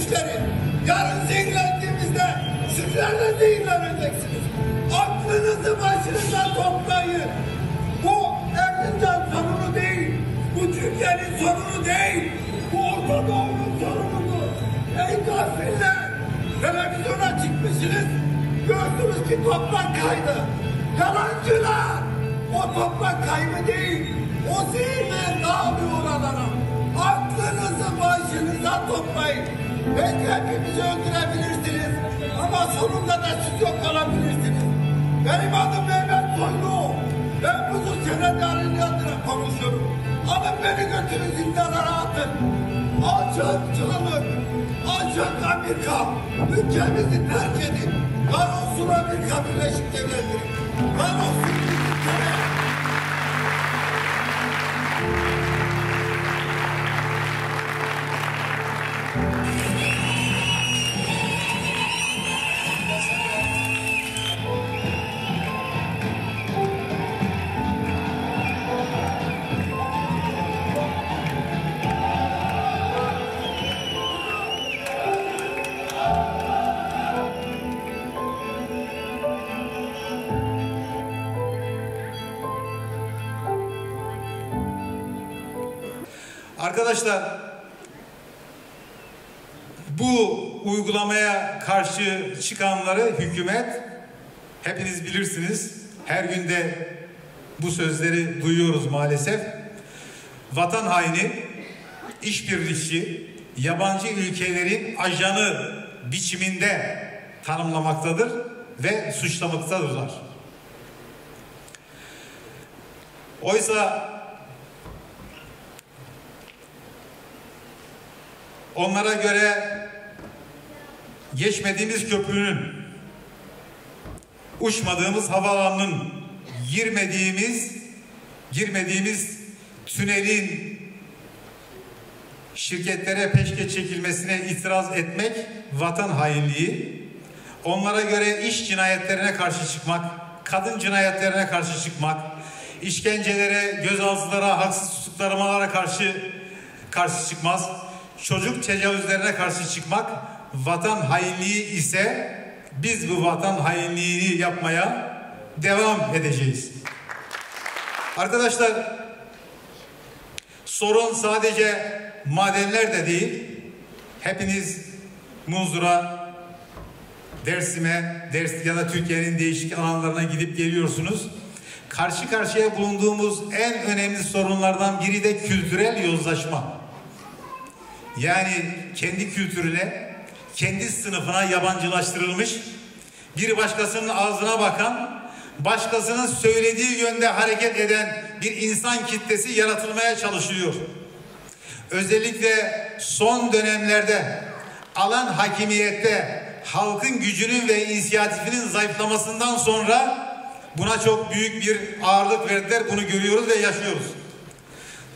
güçleri. Yarın zehirlendiğimizde sizler de zehirleneceksiniz. Aklınızı başınıza toplayın. Bu Erzincan sorunu değil. Bu Türkiye'nin sorunu değil. Bu Orta Doğu'nun sorunu bu. Ey gafiller! Televizyona çıkmışsınız. Gördünüz ki toprak kaydı. Yalancılar! O toprak kaybı değil. O zehirler dağılıyor oralara. Aklınızı başınıza toplayın. Belki hepimizi öldürebilirsiniz. Ama sonunda da siz yok olabilirsiniz. Benim adım Mehmet Soylu. Ben bu halini adına konuşuyorum. Alın beni götürün zindanlara atın. Alçakçılık, alçak Amerika. Ülkemizi terk edin. Kahrolsun Amerika Birleşik Devletleri. Kahrolsun Arkadaşlar bu uygulamaya karşı çıkanları hükümet hepiniz bilirsiniz. Her günde bu sözleri duyuyoruz maalesef. Vatan haini, işbirlikçi, yabancı ülkelerin ajanı biçiminde tanımlamaktadır ve suçlamaktadırlar. Oysa onlara göre geçmediğimiz köprünün, uçmadığımız havaalanının, girmediğimiz, girmediğimiz tünelin şirketlere peşke çekilmesine itiraz etmek vatan hainliği. Onlara göre iş cinayetlerine karşı çıkmak, kadın cinayetlerine karşı çıkmak, işkencelere, gözaltılara, haksız tutuklamalara karşı karşı çıkmaz çocuk tecavüzlerine karşı çıkmak vatan hainliği ise biz bu vatan hainliğini yapmaya devam edeceğiz. Arkadaşlar sorun sadece madenler de değil. Hepiniz Muzur'a, Dersim'e, Ders ya da Türkiye'nin değişik alanlarına gidip geliyorsunuz. Karşı karşıya bulunduğumuz en önemli sorunlardan biri de kültürel yozlaşma. Yani kendi kültürüne, kendi sınıfına yabancılaştırılmış, bir başkasının ağzına bakan, başkasının söylediği yönde hareket eden bir insan kitlesi yaratılmaya çalışılıyor. Özellikle son dönemlerde alan hakimiyette halkın gücünün ve inisiyatifinin zayıflamasından sonra buna çok büyük bir ağırlık verdiler. Bunu görüyoruz ve yaşıyoruz.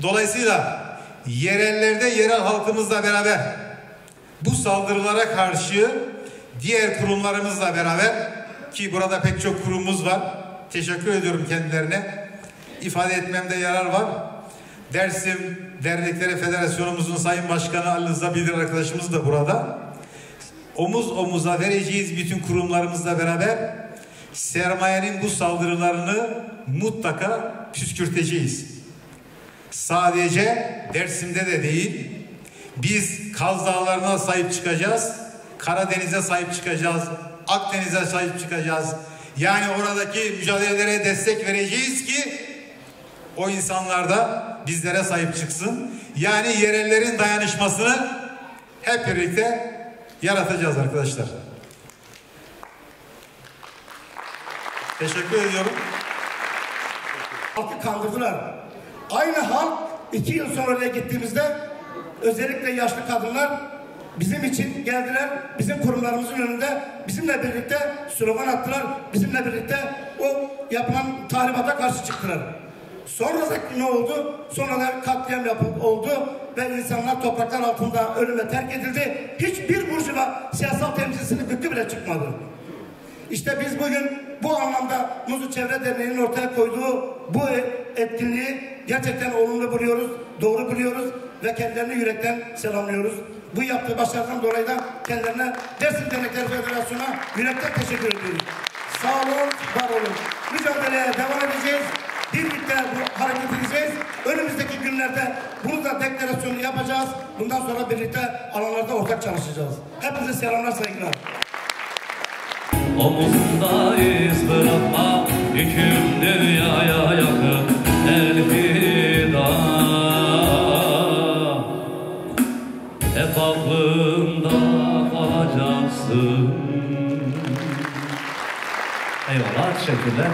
Dolayısıyla yerellerde yerel halkımızla beraber bu saldırılara karşı diğer kurumlarımızla beraber ki burada pek çok kurumumuz var. Teşekkür ediyorum kendilerine. İfade etmemde yarar var. Dersim Dernekleri Federasyonumuzun Sayın Başkanı Ali Rıza Bildir arkadaşımız da burada. Omuz omuza vereceğiz bütün kurumlarımızla beraber sermayenin bu saldırılarını mutlaka püskürteceğiz. Sadece Dersim'de de değil, biz Kaz Dağları'na sahip çıkacağız, Karadeniz'e sahip çıkacağız, Akdeniz'e sahip çıkacağız. Yani oradaki mücadelelere destek vereceğiz ki o insanlar da bizlere sahip çıksın. Yani yerellerin dayanışmasını hep birlikte yaratacağız arkadaşlar. Teşekkür ediyorum. Halkı kandırdılar. Aynı halk iki yıl sonra oraya gittiğimizde özellikle yaşlı kadınlar bizim için geldiler. Bizim kurumlarımızın önünde bizimle birlikte slogan attılar. Bizimle birlikte o yapılan tahribata karşı çıktılar. Sonra da ne oldu? Sonra da katliam yapıldı, oldu ve insanlar topraklar altında ölüme terk edildi. Hiçbir burjuva siyasal temsilcisinin gıkkı bile çıkmadı. İşte biz bugün bu anlamda Muzlu Çevre Derneği'nin ortaya koyduğu bu etkinliği gerçekten olumlu buluyoruz, doğru buluyoruz ve kendilerini yürekten selamlıyoruz. Bu yaptığı başarıdan dolayı da kendilerine Dersim Dernekler Federasyonu'na yürekten teşekkür ediyoruz. Sağ olun, var olun. Mücadeleye devam edeceğiz. Birlikte bu hareket edeceğiz. Önümüzdeki günlerde bunu da deklarasyonu yapacağız. Bundan sonra birlikte alanlarda ortak çalışacağız. Hepinize selamlar, saygılar. Omuzunda iz bırakma Yüküm dünyaya Eyvallah, teşekkürler.